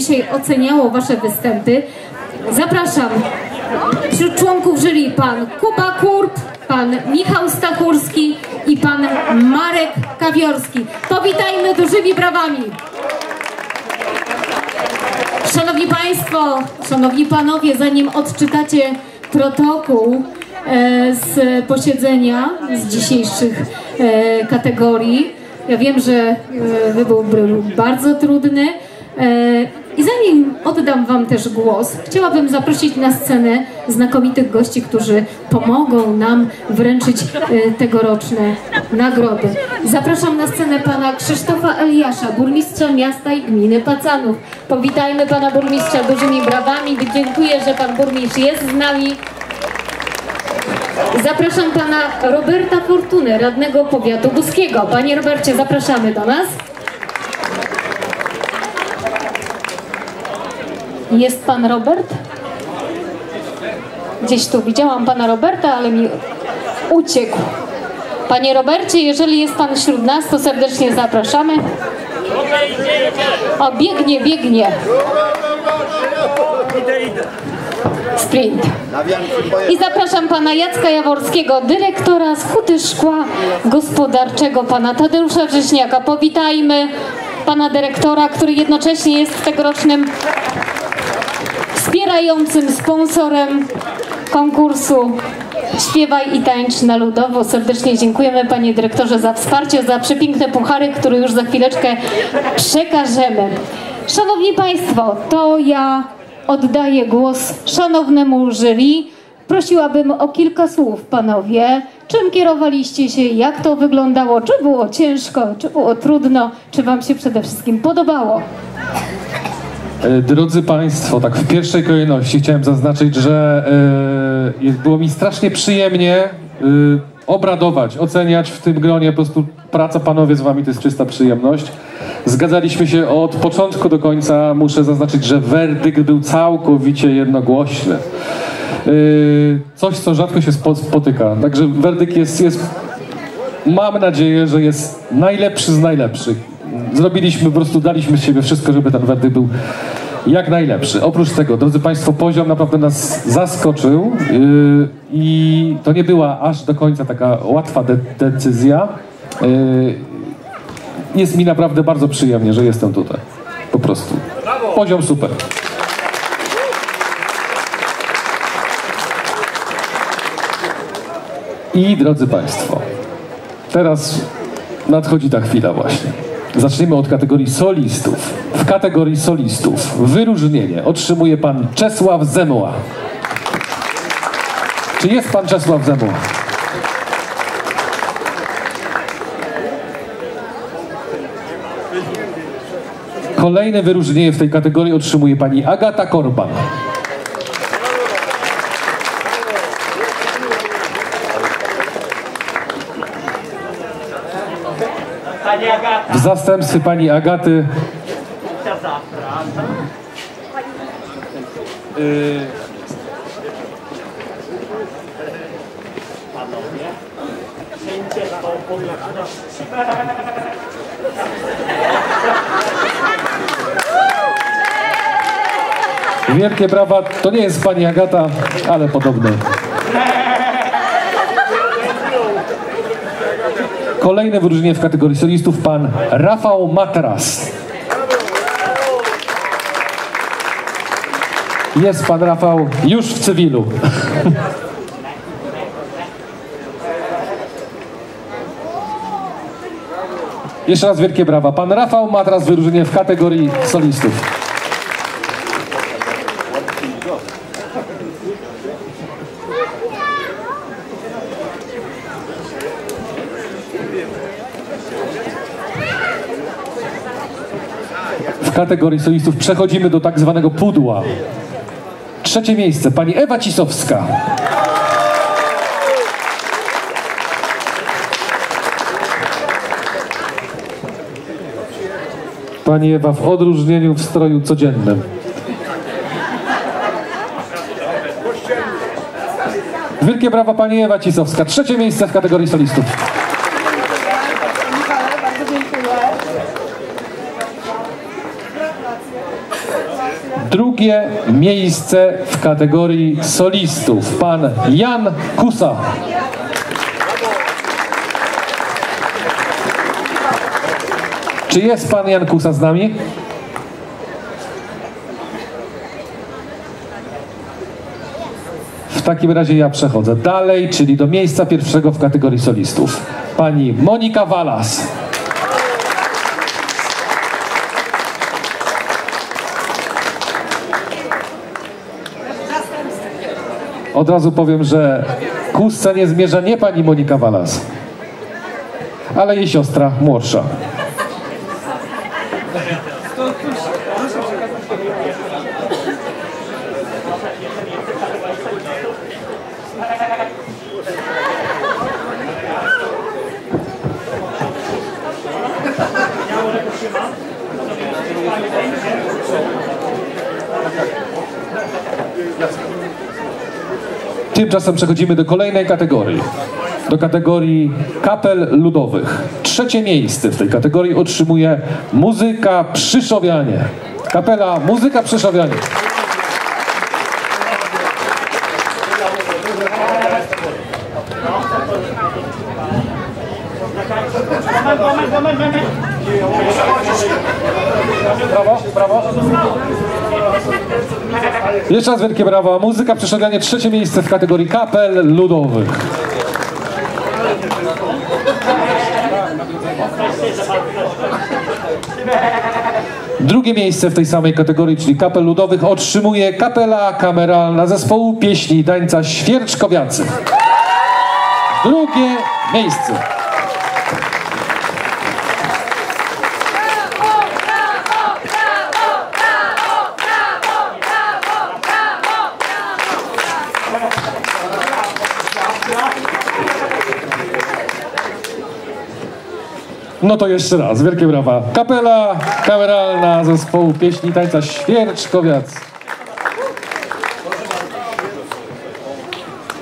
dzisiaj oceniało Wasze występy. Zapraszam wśród członków jury pan Kuba Kurp, pan Michał Stachurski i pan Marek Kawiorski. Powitajmy dużymi brawami. Szanowni Państwo, Szanowni Panowie, zanim odczytacie protokół e, z posiedzenia z dzisiejszych e, kategorii, ja wiem, że e, wybór był bardzo trudny. I zanim oddam Wam też głos, chciałabym zaprosić na scenę znakomitych gości, którzy pomogą nam wręczyć e, tegoroczne nagrody. Zapraszam na scenę pana Krzysztofa Eliasza, burmistrza miasta i gminy Pacanów. Powitajmy pana burmistrza dużymi brawami. Dziękuję, że pan burmistrz jest z nami. Zapraszam pana Roberta Fortunę, radnego powiatu buskiego. Panie Robercie, zapraszamy do nas. Jest pan Robert? Gdzieś tu widziałam pana Roberta, ale mi uciekł. Panie Robercie, jeżeli jest pan wśród nas, to serdecznie zapraszamy. O, biegnie, biegnie. Sprint. I zapraszam pana Jacka Jaworskiego, dyrektora z Huty Szkła Gospodarczego, pana Tadeusza Wrześniaka. Powitajmy pana dyrektora, który jednocześnie jest tegorocznym wspierającym sponsorem konkursu Śpiewaj i tańcz na ludowo. Serdecznie dziękujemy panie dyrektorze za wsparcie, za przepiękne puchary, które już za chwileczkę przekażemy. Szanowni państwo, to ja oddaję głos szanownemu jury. Prosiłabym o kilka słów, panowie. Czym kierowaliście się, jak to wyglądało, czy było ciężko, czy było trudno, czy wam się przede wszystkim podobało? E, Drodzy Państwo, tak w pierwszej kolejności chciałem zaznaczyć, że jest- było mi strasznie przyjemnie e, obradować, oceniać w tym gronie. Po prostu praca panowie z Wami to jest czysta przyjemność. Zgadzaliśmy się od początku do końca. Muszę zaznaczyć, że werdykt był całkowicie jednogłośny. E, Coś, co rzadko się spo- spotyka. Także werdykt jest, jest Mam nadzieję, że jest najlepszy z najlepszych. Zrobiliśmy, po prostu daliśmy z siebie wszystko, żeby ten werdykt był jak najlepszy. Oprócz tego, drodzy Państwo, poziom naprawdę nas zaskoczył yy, i to nie była aż do końca taka łatwa de- decyzja. Yy, jest mi naprawdę bardzo przyjemnie, że jestem tutaj. Po prostu. Poziom super. I drodzy Państwo, teraz nadchodzi ta chwila właśnie. Zaczniemy od kategorii solistów. W kategorii solistów wyróżnienie otrzymuje pan Czesław Zemła. Czy jest pan Czesław Zemła? Kolejne wyróżnienie w tej kategorii otrzymuje pani Agata Korban. W zastępstwie pani Agaty Wielkie brawa, to nie jest pani Agata, ale podobne. Kolejne wyróżnienie w kategorii solistów pan Rafał Matras. Jest pan Rafał już w cywilu. Jeszcze raz wielkie brawa. Pan Rafał Matras wyróżnienie w kategorii solistów. Kategorii solistów przechodzimy do tak zwanego pudła. Trzecie miejsce, pani Ewa Cisowska. Pani Ewa w odróżnieniu w stroju codziennym. Wielkie brawa pani Ewa Cisowska. Trzecie miejsce w kategorii solistów. Michale, bardzo dziękuję. Drugie miejsce w kategorii solistów. Pan Jan Kusa. Czy jest pan Jan Kusa z nami? W takim razie ja przechodzę dalej, czyli do miejsca pierwszego w kategorii solistów. Pani Monika Walas. Od razu powiem, że kusce nie zmierza nie pani Monika Walas, ale jej siostra młodsza. Tymczasem przechodzimy do kolejnej kategorii. Do kategorii kapel ludowych. Trzecie miejsce w tej kategorii otrzymuje muzyka Przyszowianie. Kapela Muzyka Przyszowianie. Brawo, brawo. Jeszcze raz wielkie brawa. Muzyka Przyszowianie trzecie miejsce w kategorii kapel ludowych. Drugie miejsce w tej samej kategorii, czyli kapel ludowych, otrzymuje kapela kameralna zespołu pieśni i tańca Świerczkowiacy. Drugie miejsce. No to jeszcze raz, wielkie brawa. Kapela kameralna zespołu pieśni tańca Świerczkowiac.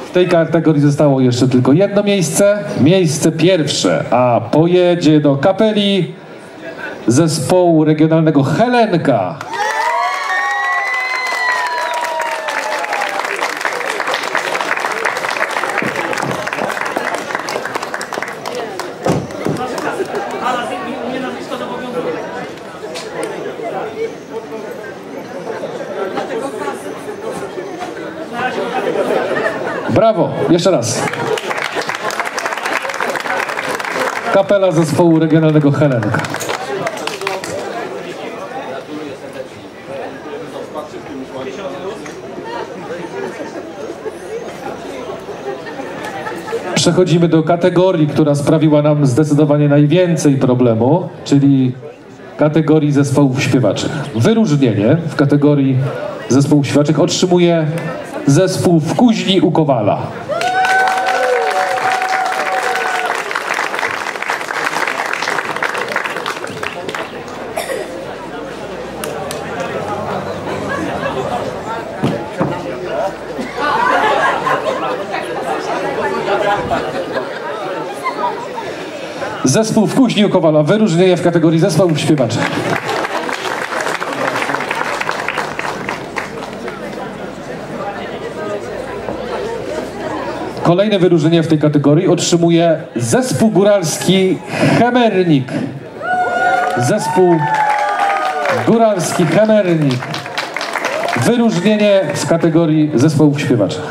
W tej kategorii zostało jeszcze tylko jedno miejsce, miejsce pierwsze, a pojedzie do kapeli zespołu regionalnego Helenka. Brawo, jeszcze raz. Kapela zespołu regionalnego Helenka. Przechodzimy do kategorii, która sprawiła nam zdecydowanie najwięcej problemu, czyli kategorii zespołów śpiewaczych. Wyróżnienie w kategorii zespołów śpiewaczych otrzymuje zespół w Kuźni u Kowala. Zespół w Kuźni u Kowala. Wyróżnienie w kategorii zespołów śpiewaczych. Kolejne wyróżnienie w tej kategorii otrzymuje zespół góralski Chemernik. Zespół góralski Chemernik. Wyróżnienie w kategorii zespołów śpiewaczych.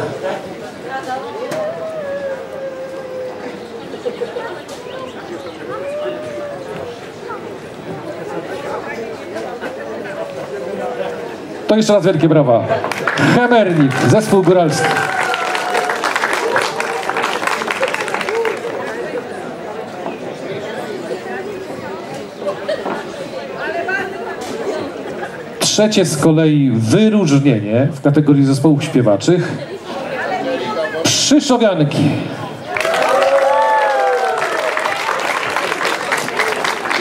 To jeszcze raz wielkie brawa. Chemernik, zespół góralski. Trzecie z kolei wyróżnienie w kategorii zespołów śpiewaczych. Przyszowianki.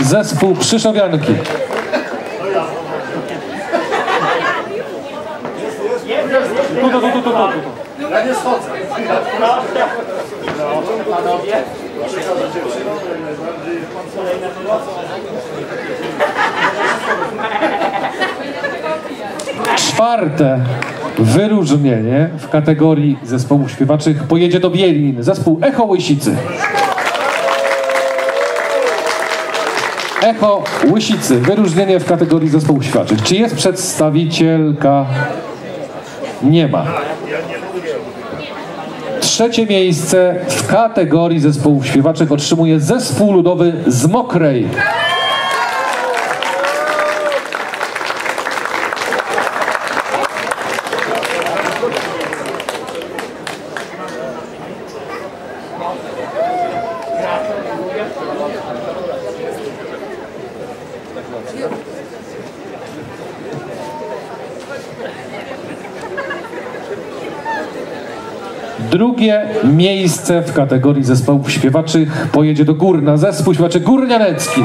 Zespół Przyszowianki. Ja nie schodzę. Czwarte wyróżnienie w kategorii zespołów śpiewaczych pojedzie do Bielin, zespół Echo Łysicy. Echo Łysicy, wyróżnienie w kategorii zespołów śpiewaczych. Czy jest przedstawicielka? Nie ma. Trzecie miejsce w kategorii zespołów śpiewaczych otrzymuje zespół ludowy z Mokrej. Drugie miejsce w kategorii zespołów śpiewaczych pojedzie do Górna, zespół śpiewaczy Górnianecki.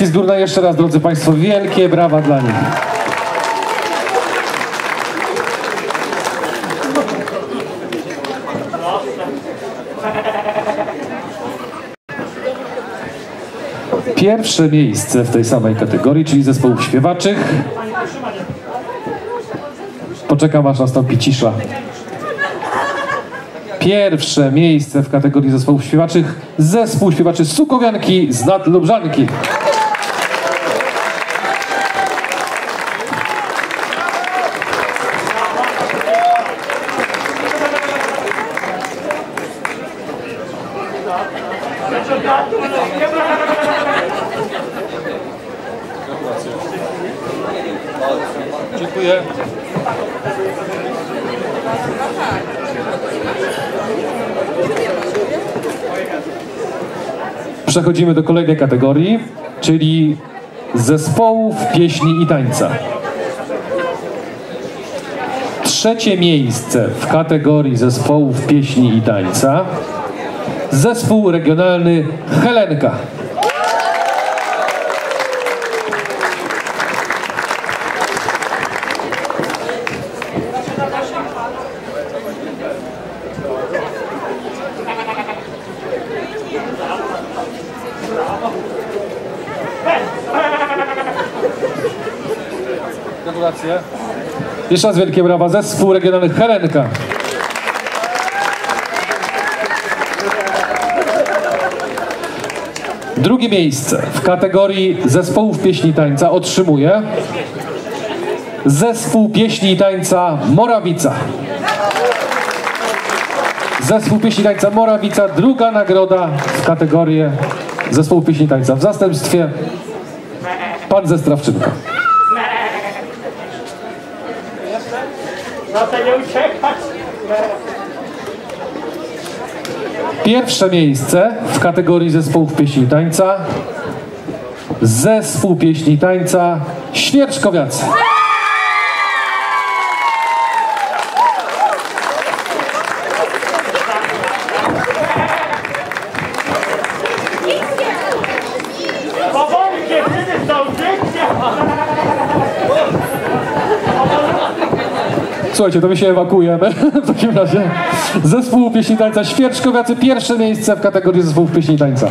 Górnianecki z Górna jeszcze raz, drodzy Państwo, wielkie brawa dla nich. Pierwsze miejsce w tej samej kategorii, czyli zespołów śpiewaczych. Poczekam aż nastąpi cisza. Pierwsze miejsce w kategorii zespołów śpiewaczych zespół śpiewaczy Sukowianki z Nad Lubrzanki. Dziękuję. Przechodzimy do kolejnej kategorii, czyli zespołów pieśni i tańca. Trzecie miejsce w kategorii zespołów pieśni i tańca zespół regionalny Helenka. Gratulacje. Jeszcze raz wielkie brawa. Zespół regionalny Helenka. Drugie miejsce w kategorii zespołów pieśni tańca otrzymuje zespół pieśni i tańca Morawica. Zespół pieśni i tańca Morawica, druga nagroda w kategorii zespołu pieśni i tańca. W zastępstwie pan ze Strawczynka. Pierwsze miejsce w kategorii zespołów pieśni i tańca zespół pieśni i tańca Świerczkowiacy. Słuchajcie, to my się ewakuujemy w takim razie. Zespół pieśni tańca Świerczkowiacy, pierwsze miejsce w kategorii zespołów pieśni tańca.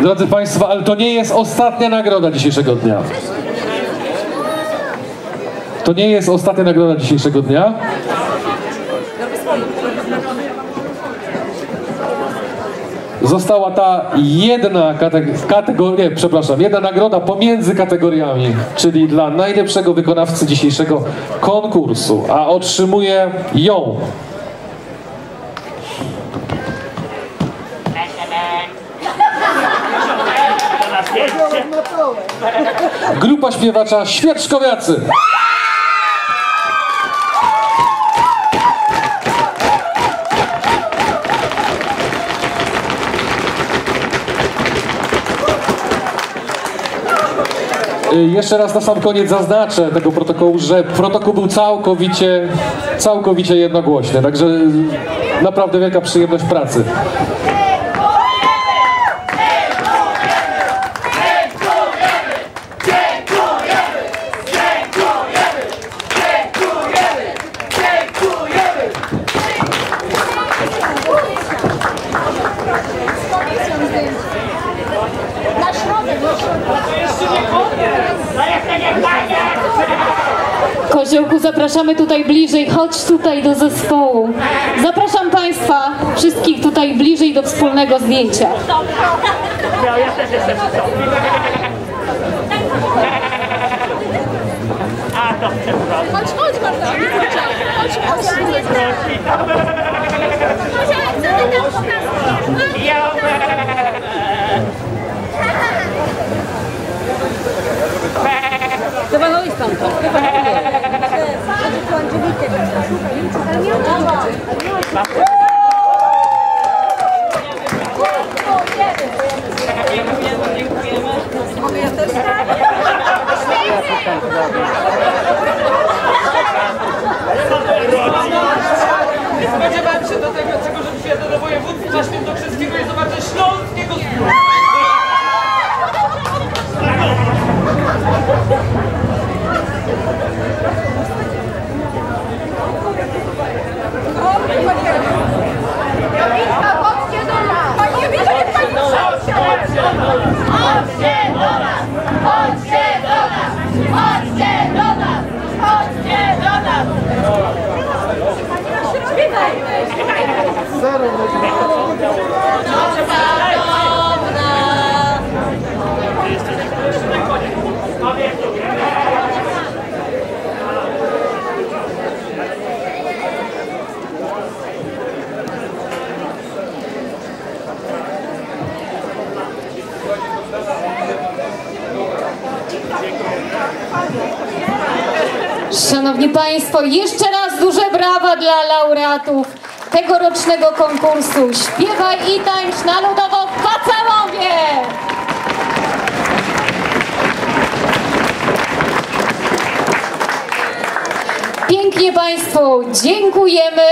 Drodzy Państwo, ale to nie jest ostatnia nagroda dzisiejszego dnia. To nie jest ostatnia nagroda dzisiejszego dnia. Została ta jedna kategoria, nie, przepraszam, jedna nagroda pomiędzy kategoriami, czyli dla najlepszego wykonawcy dzisiejszego konkursu, a otrzymuje ją grupa śpiewacza Świeczkowiacy. Jeszcze raz na sam koniec zaznaczę tego protokołu, że protokół był całkowicie, całkowicie jednogłośny, także y, naprawdę wielka przyjemność pracy. Na środek, na środek. No jeszcze nie koniec! Koziołku, zapraszamy tutaj bliżej, chodź tutaj do zespołu. Zapraszam Państwa wszystkich tutaj bliżej do wspólnego zdjęcia. Ja. Chodź, chodź, Marta. Chodź, chodź. Stanął i stamtąd. Bardzo Szanowni Państwo, jeszcze raz duże brawa dla laureatów tegorocznego konkursu Śpiewaj i tańcz na ludowo w Pięknie Państwu dziękujemy.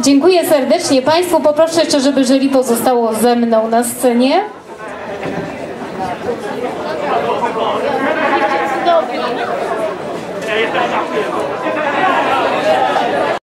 Dziękuję serdecznie Państwu. Poproszę jeszcze, żeby jury pozostało ze mną na scenie.